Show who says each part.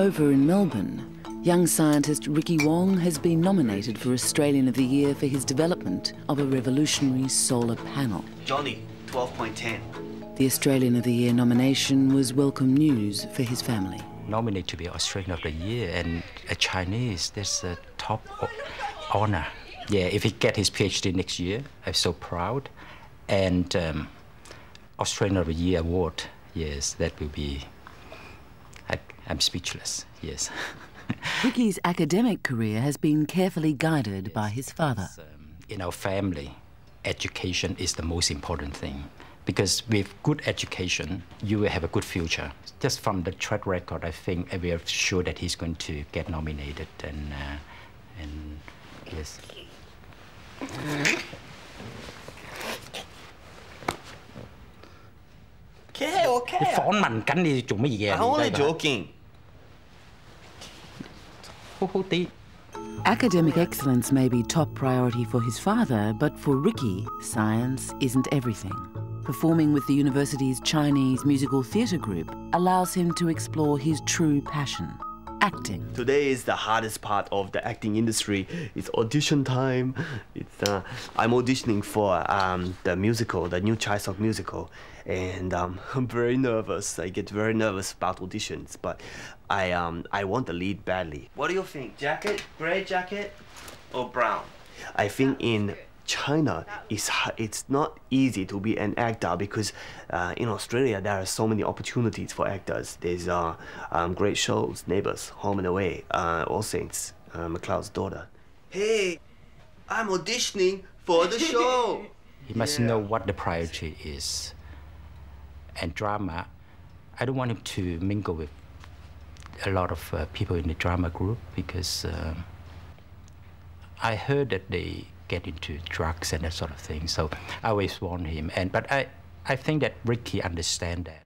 Speaker 1: Over in Melbourne, young scientist Ricky Wong has been nominated for Australian of the Year for his development of a revolutionary solar panel.
Speaker 2: Johnny, 12.10.
Speaker 1: The Australian of the Year nomination was welcome news for his family.
Speaker 3: Nominated to be Australian of the Year and a Chinese, that's a top honor. Yeah, if he get his PhD next year, I'm so proud. And um, Australian of the Year award, yes, that will be I'm speechless, yes.
Speaker 1: Ricky's academic career has been carefully guided yes, by his father.
Speaker 3: Um, in our family, education is the most important thing because with good education, you will have a good future. Just from the track record, I think we are sure that he's going to get nominated and, uh, and yes. Okay, okay. You're
Speaker 2: I'm only joking.
Speaker 1: Academic excellence may be top priority for his father, but for Ricky, science isn't everything. Performing with the university's Chinese musical theatre group allows him to explore his true passion acting.
Speaker 2: Today is the hardest part of the acting industry. It's audition time. It's uh, I'm auditioning for um, the musical, the new Chai Sok musical, and um, I'm very nervous. I get very nervous about auditions, but I um I want the lead badly. What do you think? Jacket, gray jacket, or brown? I think in China, it's, it's not easy to be an actor because uh, in Australia there are so many opportunities for actors. There's uh, um, great shows, Neighbours, Home and Away, uh, All Saints, uh, McLeod's Daughter. Hey, I'm auditioning for the show.
Speaker 3: he must yeah. know what the priority is. And drama, I don't want him to mingle with a lot of uh, people in the drama group because um, I heard that they get into drugs and that sort of thing. So I always warn him. And but I, I think that Ricky understand that.